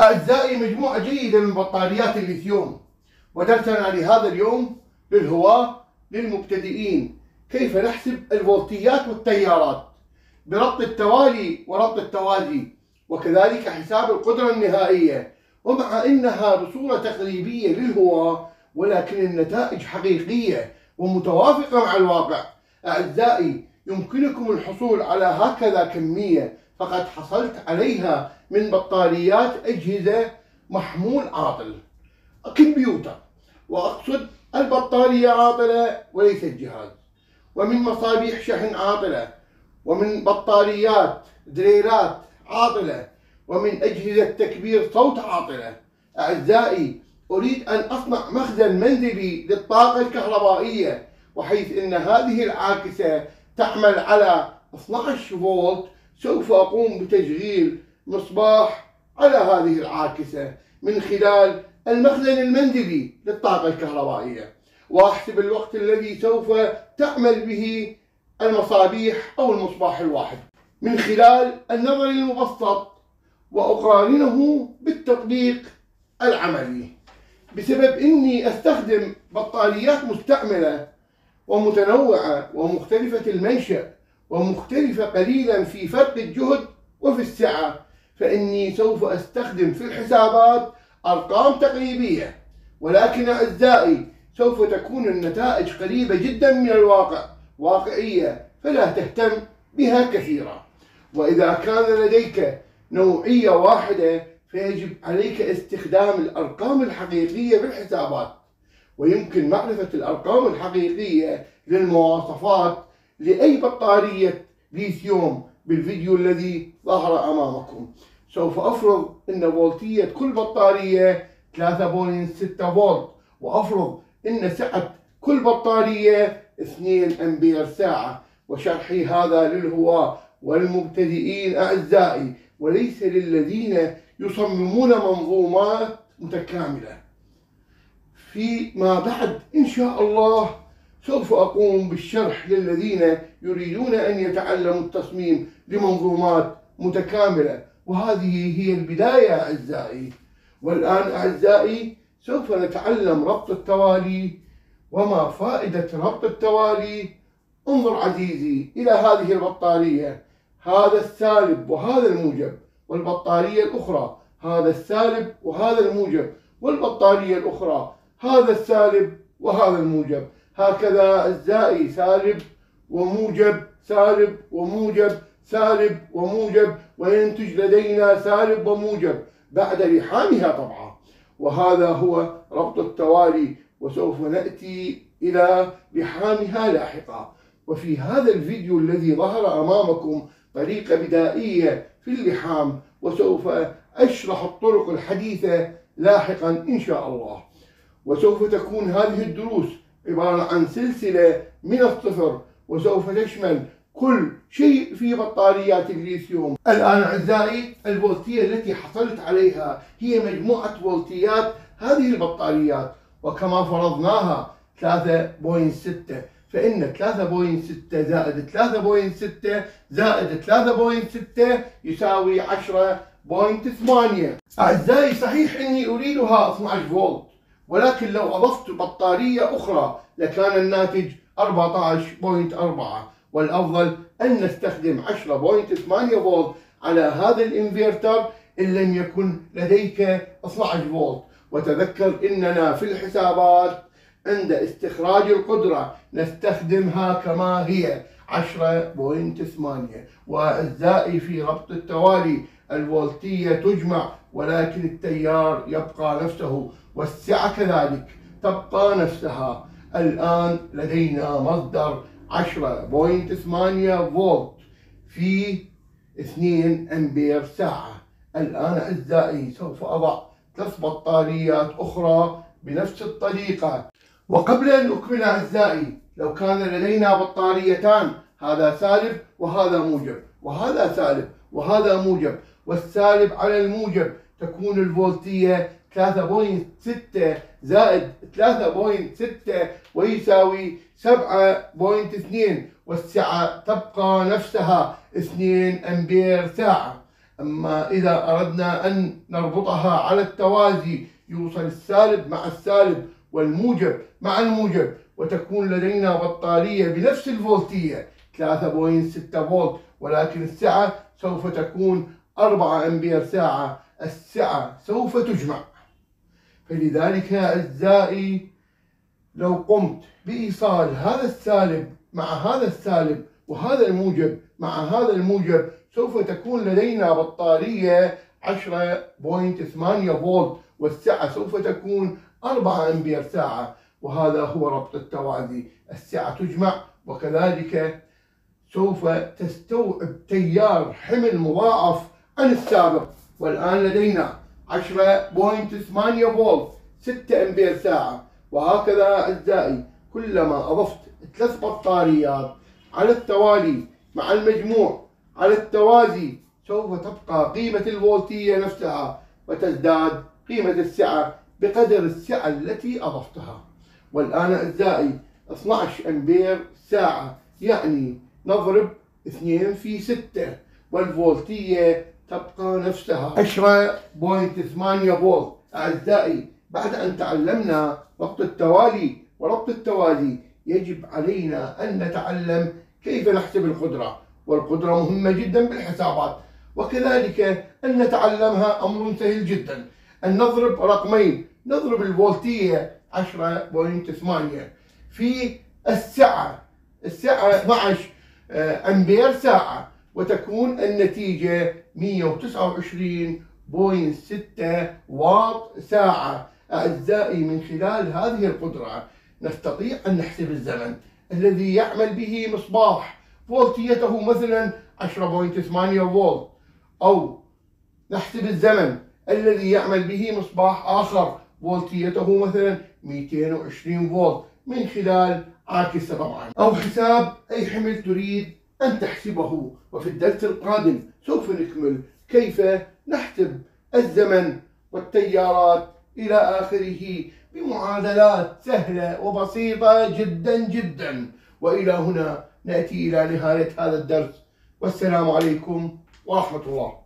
أعزائي مجموعة جيدة من بطاريات الليثيوم. ودرسنا لهذا اليوم للهواة للمبتدئين. كيف نحسب الفولتيات والتيارات؟ بربط التوالي وربط التوازي. وكذلك حساب القدرة النهائية. ومع أنها بصورة تقريبية للهواة ولكن النتائج حقيقية ومتوافقة مع الواقع. أعزائي يمكنكم الحصول على هكذا كمية فقد حصلت عليها من بطاريات أجهزة محمول عاطل. كمبيوتر وأقصد البطارية عاطلة وليس الجهاز. ومن مصابيح شحن عاطلة ومن بطاريات دريلات عاطلة ومن أجهزة تكبير صوت عاطلة. أعزائي أريد أن أصنع مخزن منزلي للطاقة الكهربائية وحيث أن هذه العاكسة تعمل على 12 فولت سوف أقوم بتشغيل مصباح على هذه العاكسة من خلال المخزن المنزلي للطاقة الكهربائية. وأحسب الوقت الذي سوف تعمل به المصابيح أو المصباح الواحد. من خلال النظر المبسط وأقارنه بالتطبيق العملي. بسبب أني أستخدم بطاريات مستعملة ومتنوعة ومختلفة المنشأ ومختلفة قليلا في فرق الجهد وفي السعة. فإني سوف أستخدم في الحسابات أرقام تقريبية ولكن أعزائي سوف تكون النتائج قريبة جدا من الواقع واقعية فلا تهتم بها كثيرا. وإذا كان لديك نوعية واحدة فيجب عليك استخدام الأرقام الحقيقية في الحسابات ويمكن معرفة الأرقام الحقيقية للمواصفات لأي بطارية ليثيوم بالفيديو الذي ظهر أمامكم. سوف أفرض أن فولتية كل بطارية 3.6 فولت وأفرض أن سعة كل بطارية 2 أمبير ساعة وشرحي هذا للهواة والمبتدئين أعزائي وليس للذين يصممون منظومات متكاملة. فيما بعد إن شاء الله سوف أقوم بالشرح للذين يريدون أن يتعلموا التصميم لمنظومات متكاملة. وهذه هي البداية أعزائي. والآن أعزائي سوف نتعلم ربط التوالي. وما فائدة ربط التوالي؟ انظر عزيزي إلى هذه البطارية. هذا السالب وهذا الموجب والبطارية الأخرى. هذا السالب وهذا الموجب والبطارية الأخرى. هذا السالب وهذا الموجب. هكذا الزائي سالب وموجب سالب وموجب سالب وموجب وينتج لدينا سالب وموجب بعد لحامها طبعا. وهذا هو ربط التوالي وسوف نأتي إلى لحامها لاحقا. وفي هذا الفيديو الذي ظهر أمامكم طريقة بدائية في اللحام وسوف أشرح الطرق الحديثة لاحقا إن شاء الله. وسوف تكون هذه الدروس عبارة عن سلسلة من الصفر وسوف تشمل كل شيء في بطاريات الليثيوم الآن أعزائي الفولتية التي حصلت عليها هي مجموعة فولتيات هذه البطاريات وكما فرضناها 3.6 فإن 3.6 زائد 3.6 زائد 3.6 يساوي 10.8 أعزائي صحيح أني أريدها 12 فولت. ولكن لو أضفت بطارية أخرى لكان الناتج 14.4 والأفضل أن نستخدم 10.8 فولت على هذا الانفرتر إن لم يكن لديك 12 فولت. وتذكر إننا في الحسابات عند استخراج القدرة نستخدمها كما هي 10.8 وأعزائي في ربط التوالي الفولتية تجمع ولكن التيار يبقى نفسه والسعة كذلك تبقى نفسها. الآن لدينا مصدر 10.8 فولت في 2 أمبير ساعة. الآن أعزائي سوف أضع ثلاث بطاريات أخرى بنفس الطريقة. وقبل أن أكمل أعزائي لو كان لدينا بطاريتان هذا سالب وهذا موجب وهذا سالب وهذا موجب. والسالب على الموجب تكون الفولتية 3.6 زائد 3.6 ويساوي 7.2 والسعة تبقى نفسها 2 أمبير ساعة. أما إذا أردنا أن نربطها على التوازي يوصل السالب مع السالب والموجب مع الموجب وتكون لدينا بطارية بنفس الفولتية 3.6 فولت ولكن السعة سوف تكون 4 أمبير ساعة السعة سوف تجمع. فلذلك أعزائي لو قمت بإيصال هذا السالب مع هذا السالب وهذا الموجب مع هذا الموجب سوف تكون لدينا بطارية 10.8 فولت والسعة سوف تكون 4 أمبير ساعة وهذا هو ربط التوازي. السعة تجمع وكذلك سوف تستوعب تيار حمل مضاعف عن السابق. والآن لدينا 10.8 فولت 6 أمبير ساعة. وهكذا أعزائي كلما أضفت ثلاث بطاريات على التوالي مع المجموع على التوازي سوف تبقى قيمة الفولتية نفسها وتزداد قيمة السعة بقدر السعة التي أضفتها. والآن أعزائي 12 أمبير ساعة يعني نضرب 2 في 6 والفولتية تبقى نفسها 10.8 فولت. أعزائي بعد أن تعلمنا ربط التوالي وربط التوازي يجب علينا أن نتعلم كيف نحسب القدرة. والقدرة مهمة جدا بالحسابات وكذلك أن نتعلمها أمر سهل جدا. أن نضرب رقمين نضرب الفولتية 10.8 في السعة السعة 12 آه، أمبير ساعة وتكون النتيجة 129.6 واط ساعة. أعزائي من خلال هذه القدرة نستطيع أن نحسب الزمن الذي يعمل به مصباح فولتيته مثلا 10.8 فولت. أو نحسب الزمن الذي يعمل به مصباح آخر فولتيته مثلا 220 فولت من خلال عاكسة طبعا. أو حساب أي حمل تريد أن تحسبه وفي الدرس القادم سوف نكمل كيف نحسب الزمن والتيارات إلى آخره بمعادلات سهلة وبسيطة جدا جدا. وإلى هنا نأتي إلى نهاية هذا الدرس. والسلام عليكم ورحمة الله.